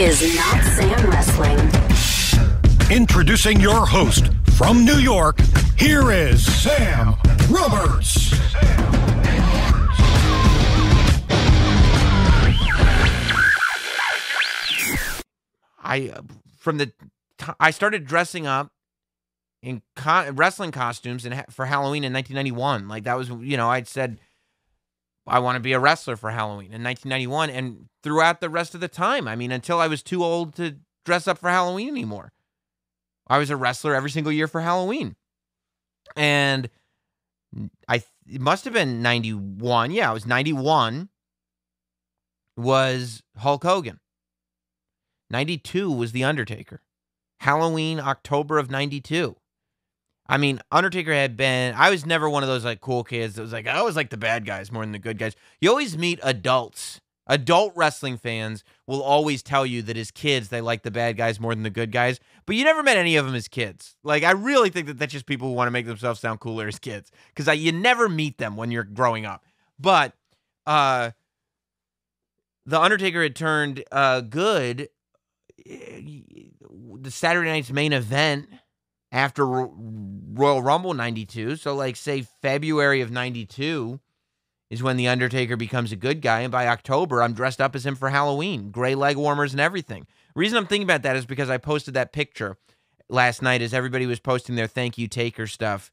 is Notsam Wrestling. Introducing your host from New York, here is Sam Roberts. I uh, from the t- I started dressing up in co- wrestling costumes and for Halloween in 1991. Like that was you know I'd said I want to be a wrestler for Halloween in 1991 and throughout the rest of the time. I mean until I was too old to dress up for Halloween anymore. I was a wrestler every single year for Halloween. And I it must have been 91. Yeah, it was 91 was Hulk Hogan. 92 was The Undertaker. Halloween, October of 92. I mean, Undertaker had been, I was never one of those like cool kids that was like, I always like the bad guys more than the good guys. You always meet adults. Adult wrestling fans will always tell you that as kids, they like the bad guys more than the good guys, but you never met any of them as kids. Like, I really think that that's just people who want to make themselves sound cooler as kids because you never meet them when you're growing up. But, uh, the Undertaker had turned uh, good the Saturday night's main event after Royal Rumble 92. So, like, say February of 92 is when The Undertaker becomes a good guy. And by October, I'm dressed up as him for Halloween, gray leg warmers and everything. Reason I'm thinking about that is because I posted that picture last night as everybody was posting their thank you taker stuff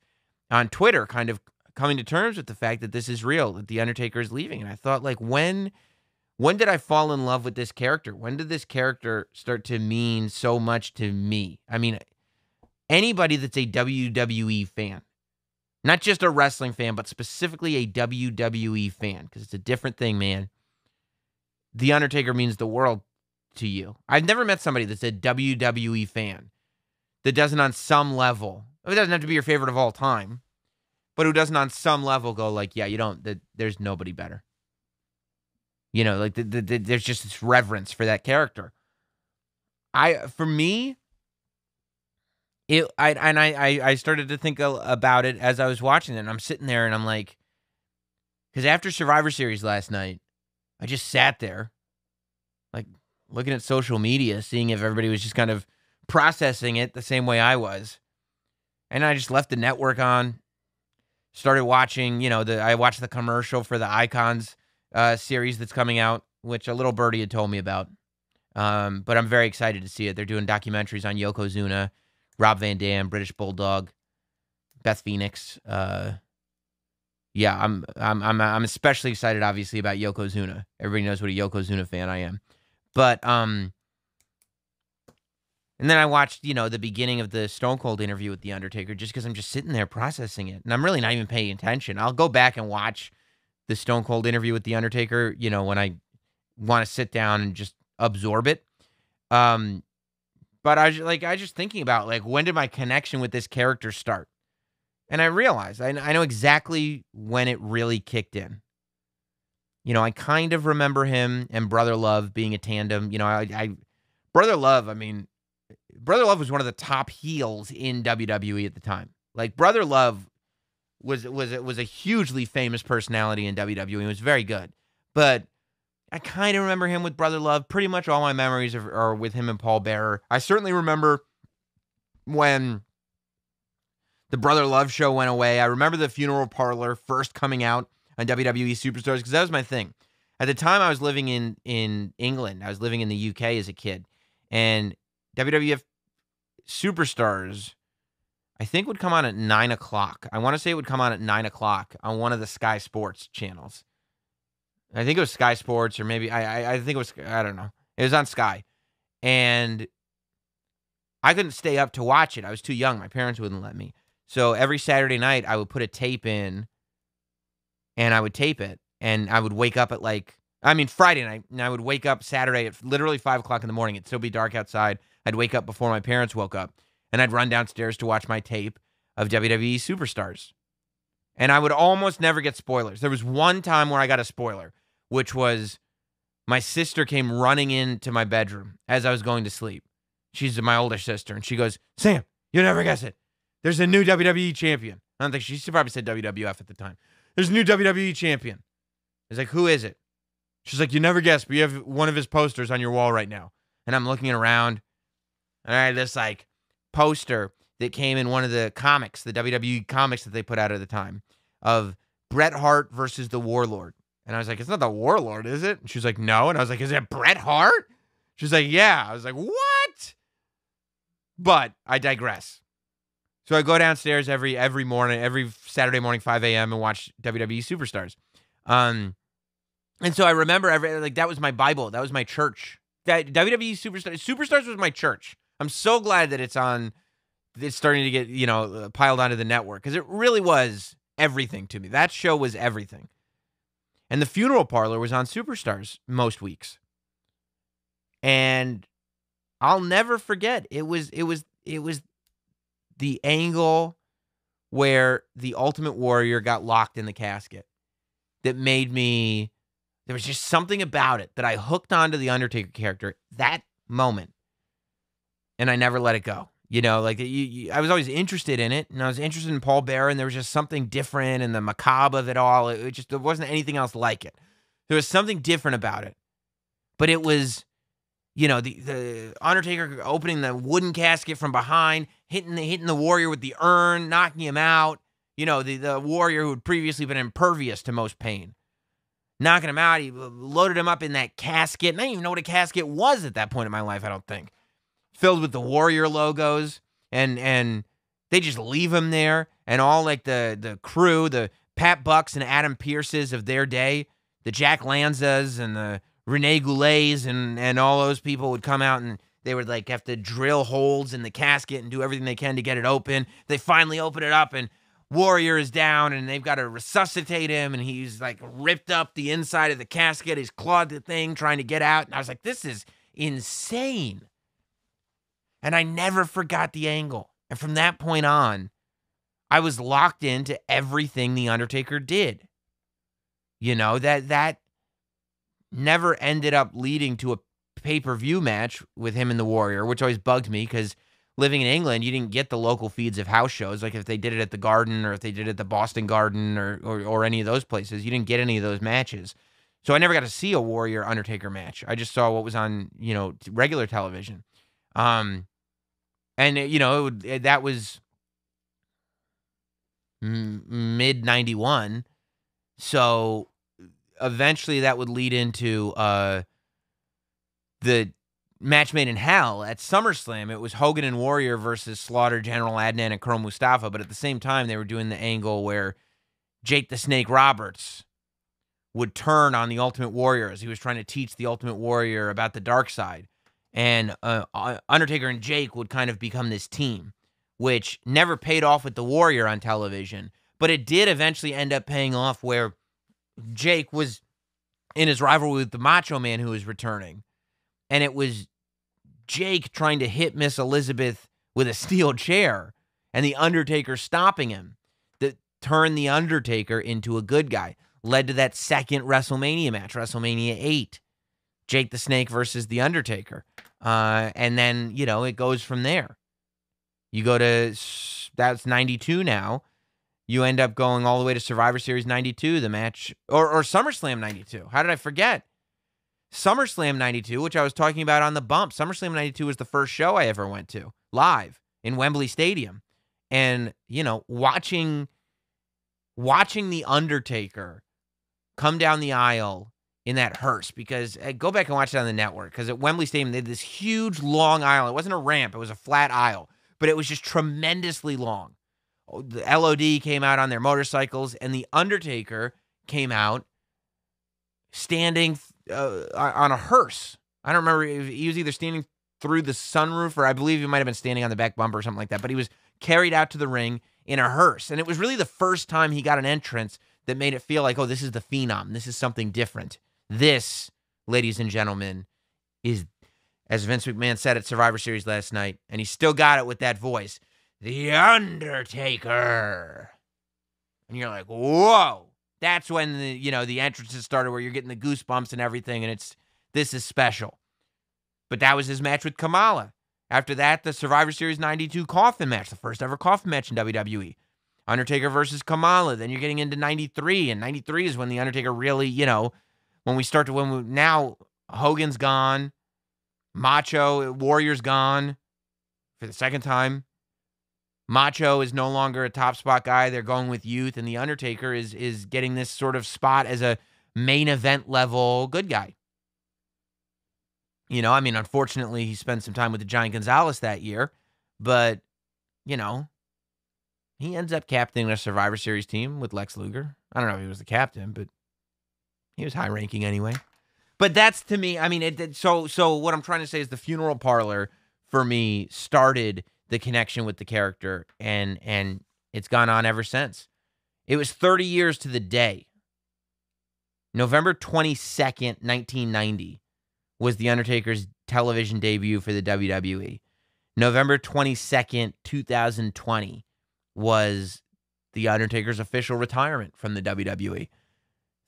on Twitter, kind of coming to terms with the fact that this is real, that The Undertaker is leaving. And I thought, like, when when did I fall in love with this character? When did this character start to mean so much to me? I mean, anybody that's a WWE fan, not just a wrestling fan, but specifically a WWE fan, because it's a different thing, man. The Undertaker means the world to you. I've never met somebody that's a WWE fan that doesn't, on some level, it doesn't have to be your favorite of all time, but who doesn't, on some level, go like, yeah, you don't, that there's nobody better. You know, like the, the, the, there's just this reverence for that character. I for me, it I and I I, started to think about it as I was watching it. And I'm sitting there and I'm like, because after Survivor Series last night, I just sat there, like looking at social media, seeing if everybody was just kind of processing it the same way I was. And I just left the network on, started watching, you know, the I watched the commercial for the Icons uh, series that's coming out, which a little birdie had told me about. Um, but I'm very excited to see it. They're doing documentaries on Yokozuna, Rob Van Dam, British Bulldog, Beth Phoenix. Uh, yeah, I'm I'm I'm I'm especially excited, obviously, about Yokozuna. Everybody knows what a Yokozuna fan I am. But um, and then I watched, you know, the beginning of the Stone Cold interview with the Undertaker, just because I'm just sitting there processing it, and I'm really not even paying attention. I'll go back and watch the Stone Cold interview with The Undertaker, you know, when I want to sit down and just absorb it. Um, but I like I just thinking about like when did my connection with this character start? And I realized I, I know exactly when it really kicked in. You know, I kind of remember him and Brother Love being a tandem. You know, I, I Brother Love, I mean, Brother Love was one of the top heels in WWE at the time. Like Brother Love was was was a hugely famous personality in WWE. He was very good, but I kind of remember him with Brother Love. Pretty much all my memories are, are with him and Paul Bearer. I certainly remember when the Brother Love show went away. I remember the funeral parlor first coming out on WWE Superstars because that was my thing. At the time, I was living in in England. I was living in the UK as a kid, and WWF Superstars I think would come on at nine o'clock. I want to say it would come on at nine o'clock on one of the Sky Sports channels. I think it was Sky Sports, or maybe I, I, I think it was I don't know. It was on Sky, and I couldn't stay up to watch it. I was too young. My parents wouldn't let me. So every Saturday night, I would put a tape in, and I would tape it, and I would wake up at like I mean Friday night, and I would wake up Saturday at literally five o'clock in the morning. It'd still be dark outside. I'd wake up before my parents woke up and I'd run downstairs to watch my tape of WWE Superstars. And I would almost never get spoilers. There was one time where I got a spoiler, which was my sister came running into my bedroom as I was going to sleep. She's my older sister, and she goes, Sam, you'll never guess it. There's a new WWE champion. I don't think she, she probably said WWF at the time. There's a new WWE champion. I was like, who is it? She's like, you never guess, but you have one of his posters on your wall right now. and I'm looking around, and I had this like poster that came in one of the comics, the WWE comics that they put out at the time, of Bret Hart versus the Warlord. And I was like, it's not the Warlord, is it? And she was like, no. And I was like, is it Bret Hart? She was like, yeah. I was like, what? But I digress. So I go downstairs every every morning, every Saturday morning, 5 a.m. and watch WWE Superstars. Um, and so I remember every like that was my Bible. That was my church. That WWE Superstars Superstars was my church. I'm so glad that it's on. It's starting to get you know piled onto the network because it really was everything to me. That show was everything. And the funeral parlor was on Superstars most weeks. And I'll never forget. It was it was it was the angle where the Ultimate Warrior got locked in the casket that made me there was just something about it that I hooked onto the Undertaker character that moment. And I never let it go. You know, like you, you, I was always interested in it, and I was interested in Paul Bearer, and there was just something different and the macabre of it all. It, it just there wasn't anything else like it. There was something different about it, but it was, you know, the the Undertaker opening the wooden casket from behind, hitting the hitting the Warrior with the urn, knocking him out. You know, the the Warrior who had previously been impervious to most pain, knocking him out. He loaded him up in that casket. And I didn't even know what a casket was at that point in my life. I don't think filled with the Warrior logos, and and they just leave him there, and all like the the crew, the Pat Bucks and Adam Pierces of their day, the Jack Lanzas and the Rene Goulets and and all those people would come out and they would like have to drill holes in the casket and do everything they can to get it open. They finally open it up and Warrior is down and they've got to resuscitate him and he's like ripped up the inside of the casket. He's clawed the thing trying to get out. And I was like, this is insane. And I never forgot the angle. And from that point on, I was locked into everything the Undertaker did. You know, that that never ended up leading to a pay-per-view match with him and the Warrior, which always bugged me because living in England, you didn't get the local feeds of house shows. Like if they did it at the Garden or if they did it at the Boston Garden or, or, or any of those places, you didn't get any of those matches. So I never got to see a Warrior Undertaker match. I just saw what was on, you know, regular television. Um, and you know, it it, that was mid 91. So eventually that would lead into uh the match made in hell at SummerSlam. It was Hogan and Warrior versus Slaughter, General Adnan, and Colonel Mustafa. But at the same time, they were doing the angle where Jake the Snake Roberts would turn on the Ultimate Warrior as he was trying to teach the Ultimate Warrior about the dark side. And uh, Undertaker and Jake would kind of become this team, which never paid off with the Warrior on television. But it did eventually end up paying off where Jake was in his rivalry with the Macho Man who was returning and it was Jake trying to hit Miss Elizabeth with a steel chair and the Undertaker stopping him that turned the Undertaker into a good guy. Led to that second WrestleMania match, WrestleMania 8. Jake the Snake versus the Undertaker. Uh, and then, you know, it goes from there. You go to that's 92 now. You end up going all the way to Survivor Series 92, the match, or, or SummerSlam 92. How did I forget? SummerSlam 92, which I was talking about on the bump. SummerSlam 92 was the first show I ever went to live in Wembley Stadium. And, you know, watching watching the Undertaker come down the aisle in that hearse because uh, go back and watch it on the network because at Wembley Stadium they had this huge long aisle. It wasn't a ramp, it was a flat aisle, but it was just tremendously long. Oh, the LOD came out on their motorcycles and the Undertaker came out standing uh, on a hearse. I don't remember. He was either standing through the sunroof or I believe he might have been standing on the back bumper or something like that. But he was carried out to the ring in a hearse. And it was really the first time he got an entrance that made it feel like, oh, this is the phenom. This is something different. This, ladies and gentlemen, is, as Vince McMahon said at Survivor Series last night, and he still got it with that voice, The Undertaker. And you're like, whoa. That's when the you know the entrances started where you're getting the goosebumps and everything and it's this is special. But that was his match with kamala. After that the survivor series 92 coffin match the first ever coffin match in wwe undertaker versus kamala. Then you're getting into 93 and 93 is when the undertaker really you know when we start to when we now hogan's gone Macho, Warrior's gone for the second time. Macho is no longer a top spot guy. They're going with youth, and the Undertaker is is getting this sort of spot as a main event level good guy. You know, I mean, unfortunately, he spent some time with the Giant Gonzalez that year, but you know, he ends up captaining a Survivor Series team with Lex Luger. I don't know if he was the captain, but he was high ranking anyway. But that's to me. I mean, it, it- so so. What I'm trying to say is the funeral parlor for me started the connection with the character, and and it's gone on ever since. It was 30 years to the day. November 22nd, 1990, was the Undertaker's television debut for the WWE. November 22nd, 2020, was the Undertaker's official retirement from the WWE.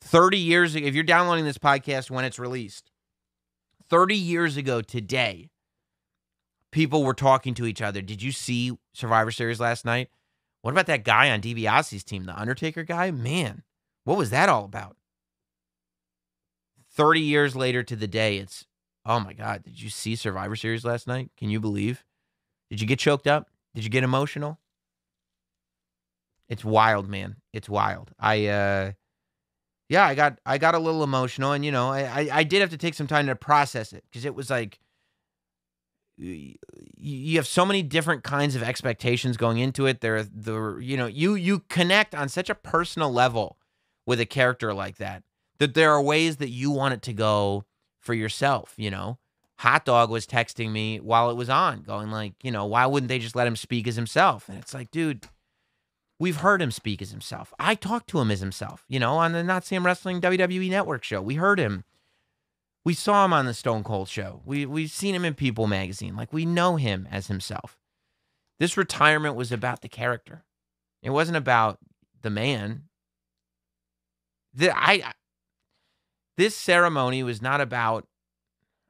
30 years ago, if you're downloading this podcast when it's released, 30 years ago today, people were talking to each other. Did you see Survivor Series last night? What about that guy on DiBiase's team, the Undertaker guy? Man, what was that all about? 30 years later to the day, it's, oh my God, did you see Survivor Series last night? Can you believe? Did you get choked up? Did you get emotional? It's wild, man. It's wild. I, uh, yeah, I got I got a little emotional, and you know, I I, I did have to take some time to process it because it was like you have so many different kinds of expectations going into it. There, the you know, you you connect on such a personal level with a character like that that there are ways that you want it to go for yourself. You know, Hot Dog was texting me while it was on, going like, you know, why wouldn't they just let him speak as himself? And it's like, dude. We've heard him speak as himself. I talked to him as himself, you know, on the Notsam Wrestling WWE Network show. We heard him. We saw him on the Stone Cold show. We we've seen him in People magazine. Like we know him as himself. This retirement was about the character. It wasn't about the man. The I this ceremony was not about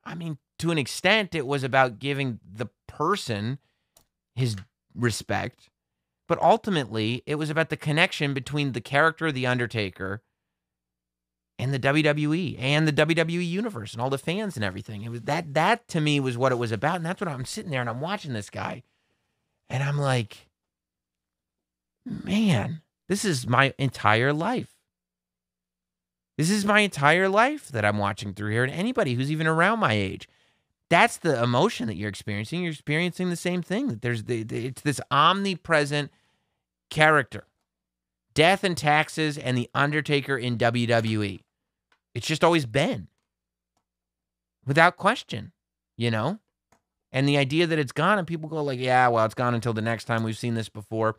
I mean, to an extent it was about giving the person his respect but ultimately, it was about the connection between the character of The Undertaker and the WWE and the WWE universe and all the fans and everything. It was that that to me was what it was about. And that's what I'm sitting there and I'm watching this guy. And I'm like, man, this is my entire life. This is my entire life that I'm watching through here. And anybody who's even around my age, that's the emotion that you're experiencing. You're experiencing the same thing. That there's the, the it's this omnipresent character. Death and taxes and the Undertaker in WWE. It's just always been. Without question, you know? And the idea that it's gone and people go like, "Yeah, well, it's gone until the next time we've seen this before."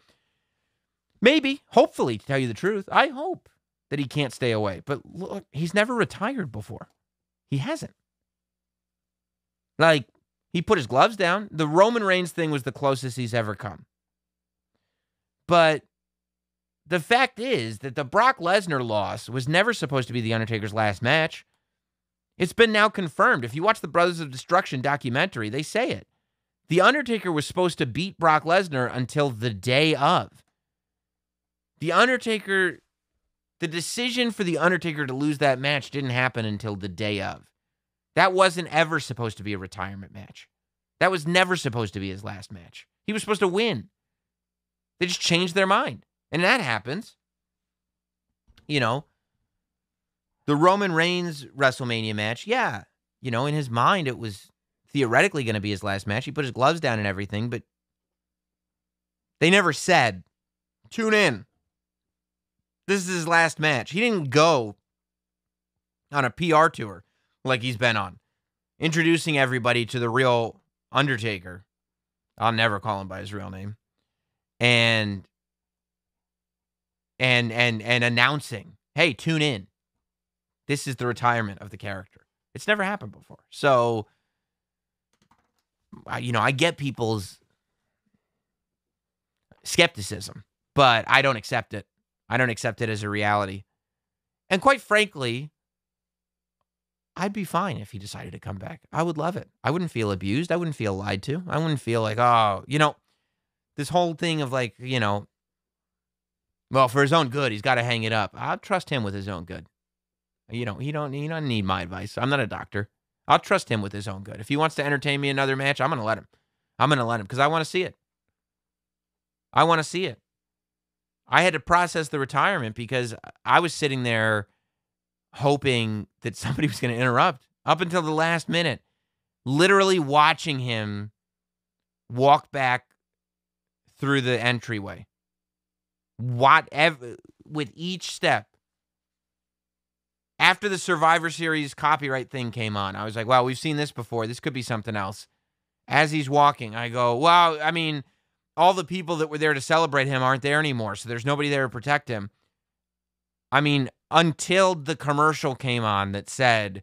Maybe, hopefully, to tell you the truth, I hope that he can't stay away. But look, he's never retired before. He hasn't. Like, he put his gloves down. The Roman Reigns thing was the closest he's ever come. But the fact is that the Brock Lesnar loss was never supposed to be The Undertaker's last match. It's been now confirmed. If you watch the Brothers of Destruction documentary, they say it. The Undertaker was supposed to beat Brock Lesnar until the day of. The Undertaker, the decision for The Undertaker to lose that match didn't happen until the day of. That wasn't ever supposed to be a retirement match. That was never supposed to be his last match. He was supposed to win. They just changed their mind. And that happens. You know, the Roman Reigns WrestleMania match, yeah, you know, in his mind, it was theoretically going to be his last match. He put his gloves down and everything, but they never said, tune in. This is his last match. He didn't go on a PR tour like he's been on, introducing everybody to the real Undertaker. I'll never call him by his real name. And and and and announcing, "Hey, tune in. This is the retirement of the character." It's never happened before. So I- you know, I get people's skepticism, but I don't accept it. I don't accept it as a reality. And quite frankly, I'd be fine if he decided to come back. I would love it. I wouldn't feel abused. I wouldn't feel lied to. I wouldn't feel like, oh, you know, this whole thing of like, you know, well, for his own good, he's got to hang it up. I'll trust him with his own good. You know, he don't, he don't need my advice. I'm not a doctor. I'll trust him with his own good. If he wants to entertain me another match, I'm going to let him. I'm going to let him because I want to see it. I want to see it. I had to process the retirement because I was sitting there hoping that somebody was going to interrupt up until the last minute, literally watching him walk back through the entryway. Whatever, with each step. After the Survivor Series copyright thing came on, I was like, wow, we've seen this before. This could be something else. As he's walking, I go, wow, I mean, all the people that were there to celebrate him aren't there anymore, so there's nobody there to protect him. I mean, until the commercial came on that said,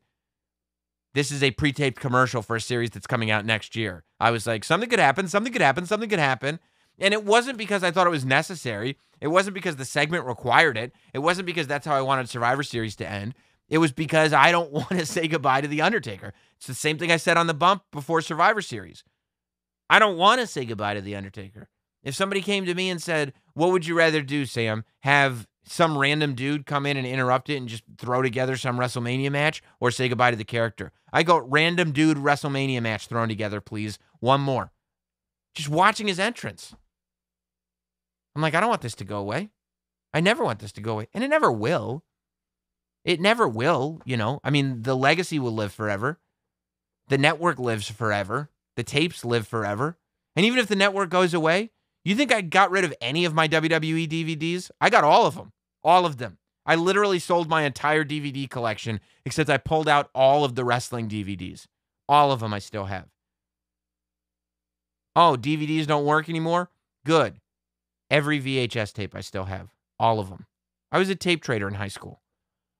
this is a pre taped commercial for a series that's coming out next year. I was like, something could happen, something could happen, something could happen. And it wasn't because I thought it was necessary. It wasn't because the segment required it. It wasn't because that's how I wanted Survivor Series to end. It was because I don't want to say goodbye to The Undertaker. It's the same thing I said on the bump before Survivor Series. I don't want to say goodbye to The Undertaker. If somebody came to me and said, What would you rather do, Sam? Have some random dude come in and interrupt it and just throw together some WrestleMania match or say goodbye to the character? I go, random dude WrestleMania match thrown together, please. One more. Just watching his entrance. I'm like, I don't want this to go away. I never want this to go away. And it never will. It never will, you know. I mean, the legacy will live forever. The network lives forever. The tapes live forever. And even if the network goes away, you think I got rid of any of my WWE DVDs? I got all of them. All of them. I literally sold my entire DVD collection, except I pulled out all of the wrestling DVDs. All of them I still have. Oh, DVDs don't work anymore? Good. Every VHS tape I still have. All of them. I was a tape trader in high school.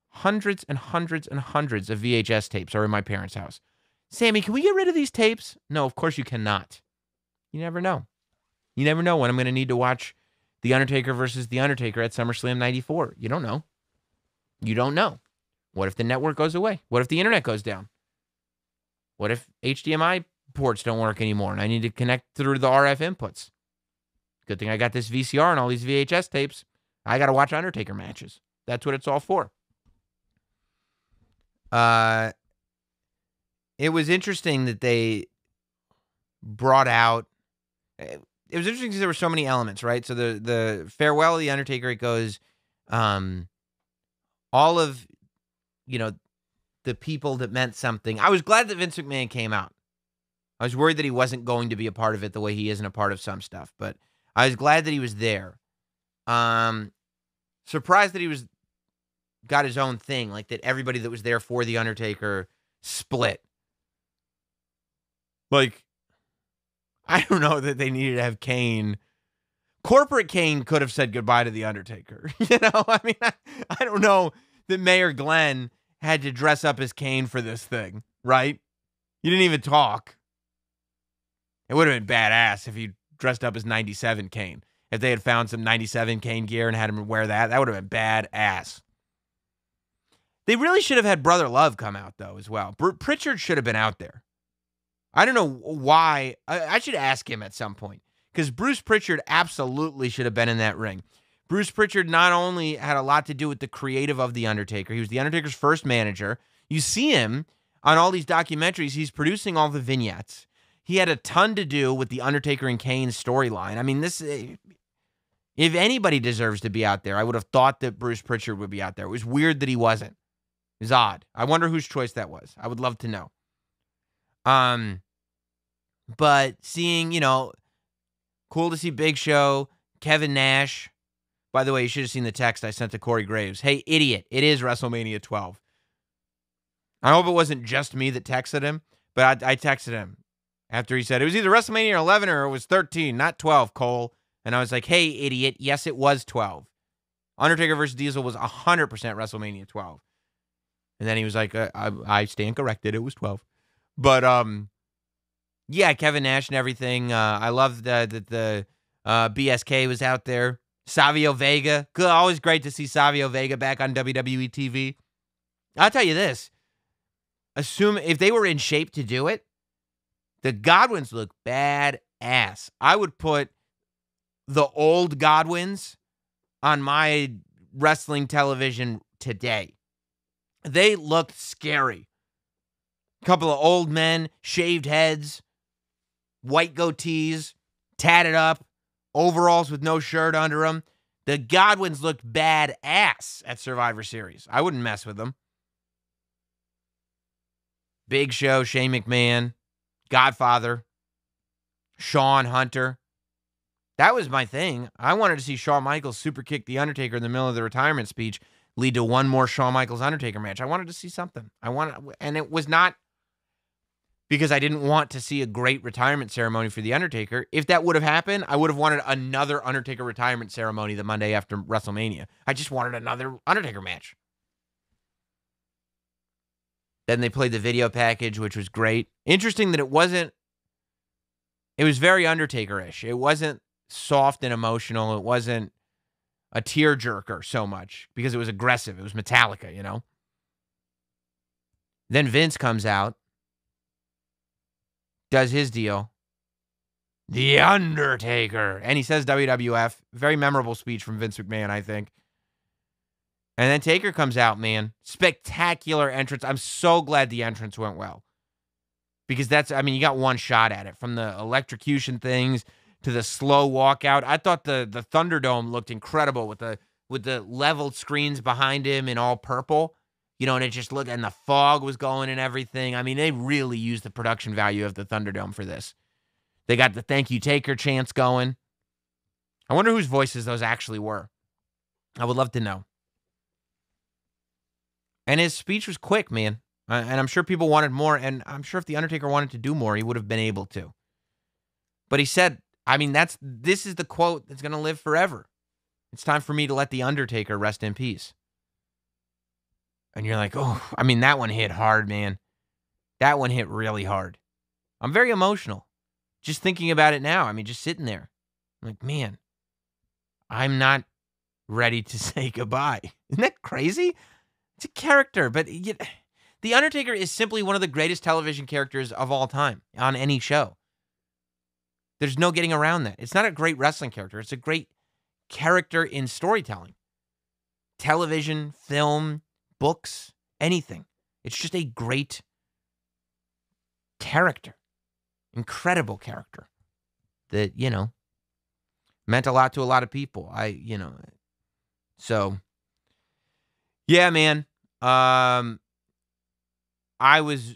Hundreds and hundreds and hundreds of VHS tapes are in my parents' house. Sammy, can we get rid of these tapes? No, of course you cannot. You never know. You never know when I'm going to need to watch The Undertaker versus The Undertaker at SummerSlam 94. You don't know. You don't know. What if the network goes away? What if the internet goes down? What if HDMI ports don't work anymore and I need to connect through the RF inputs? Good thing I got this VCR and all these VHS tapes. I got to watch Undertaker matches. That's what it's all for. Uh, it was interesting that they brought out. Eh, it was interesting because there were so many elements, right? So the the farewell of the Undertaker, it goes, um, all of, you know, the people that meant something. I was glad that Vince McMahon came out. I was worried that he wasn't going to be a part of it the way he isn't a part of some stuff, but I was glad that he was there. Um, surprised that he was got his own thing, like that everybody that was there for the Undertaker split. Like, I don't know that they needed to have Kane. Corporate Kane could have said goodbye to the Undertaker. You know, I mean, I, I don't know that Mayor Glenn had to dress up as Kane for this thing, right? You didn't even talk. It would have been badass if he dressed up as 97 Kane. If they had found some 97 Kane gear and had him wear that, that would have been badass. They really should have had Brother Love come out, though, as well. Br- Pritchard should have been out there. I don't know why. I, I should ask him at some point because Bruce Pritchard absolutely should have been in that ring. Bruce Pritchard not only had a lot to do with the creative of The Undertaker, he was The Undertaker's first manager. You see him on all these documentaries, he's producing all the vignettes. He had a ton to do with the Undertaker and Kane storyline. I mean, this eh, if anybody deserves to be out there, I would have thought that Bruce Pritchard would be out there. It was weird that he wasn't. It was odd. I wonder whose choice that was. I would love to know. Um, but seeing, you know, cool to see Big Show, Kevin Nash. By the way, you should have seen the text I sent to Corey Graves. Hey, idiot! It is WrestleMania 12. I hope it wasn't just me that texted him, but I, I texted him after he said it was either WrestleMania 11 or it was 13, not 12, Cole. And I was like, hey, idiot. Yes, it was 12. Undertaker versus Diesel was 100% WrestleMania 12. And then he was like, uh, I, I stand corrected. It was 12. But, um, yeah, Kevin Nash and everything. Uh, I love that the, the uh, BSK was out there. Savio Vega. Good. Always great to see Savio Vega back on WWE TV. I'll tell you this. Assume if they were in shape to do it, the Godwins look bad ass. I would put the old Godwins on my wrestling television today. They looked scary. A couple of old men, shaved heads, white goatees, tatted up, overalls with no shirt under them. The Godwins looked badass at Survivor Series. I wouldn't mess with them. Big Show, Shane McMahon, Godfather, Shawn Hunter. That was my thing. I wanted to see Shawn Michaels super kick The Undertaker in the middle of the retirement speech, lead to one more Shawn Michaels Undertaker match. I wanted to see something. I wanted, and it was not because I didn't want to see a great retirement ceremony for The Undertaker. If that would have happened, I would have wanted another Undertaker retirement ceremony the Monday after WrestleMania. I just wanted another Undertaker match. Then they played the video package, which was great. Interesting that it wasn't, it was very Undertaker ish. It wasn't soft and emotional. It wasn't a tearjerker so much because it was aggressive. It was Metallica, you know? Then Vince comes out, does his deal. The Undertaker. And he says WWF. Very memorable speech from Vince McMahon, I think. And then Taker comes out, man. Spectacular entrance. I'm so glad the entrance went well. Because that's, I mean, you got one shot at it from the electrocution things to the slow walkout. I thought the the Thunderdome looked incredible with the with the leveled screens behind him in all purple. You know, and it just looked and the fog was going and everything. I mean, they really used the production value of the Thunderdome for this. They got the thank you Taker chants going. I wonder whose voices those actually were. I would love to know. And his speech was quick, man. Uh, and I'm sure people wanted more. And I'm sure if The Undertaker wanted to do more, he would have been able to. But he said, I mean, that's this is the quote that's going to live forever. It's time for me to let The Undertaker rest in peace. And you're like, oh, I mean, that one hit hard, man. That one hit really hard. I'm very emotional just thinking about it now. I mean, just sitting there. I'm like, man, I'm not ready to say goodbye. Isn't that crazy? It's a character, but you, The Undertaker is simply one of the greatest television characters of all time on any show. There's no getting around that. It's not a great wrestling character, it's a great character in storytelling. Television, film, books, anything. It's just a great character. Incredible character that, you know, meant a lot to a lot of people. I, you know, so yeah, man. Um, I was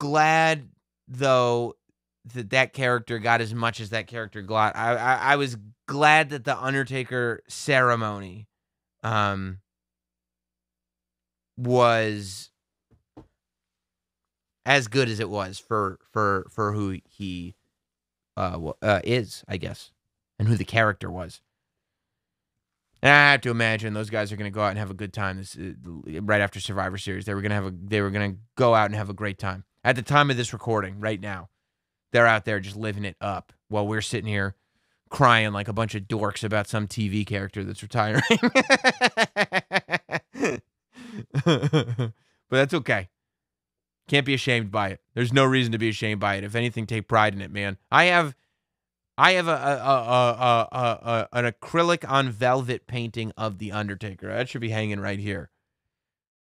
glad though that that character got as much as that character got. I, I, I was glad that the Undertaker ceremony, um, was as good as it was for for for who he uh, uh is, I guess, and who the character was. And I have to imagine those guys are going to go out and have a good time this uh, right after Survivor Series. They were going to have a they were going to go out and have a great time. At the time of this recording, right now, they're out there just living it up while we're sitting here crying like a bunch of dorks about some TV character that's retiring. but that's okay. Can't be ashamed by it. There's no reason to be ashamed by it. If anything, take pride in it, man. I have I have a, a, a, a, an acrylic on velvet painting of the Undertaker. That should be hanging right here.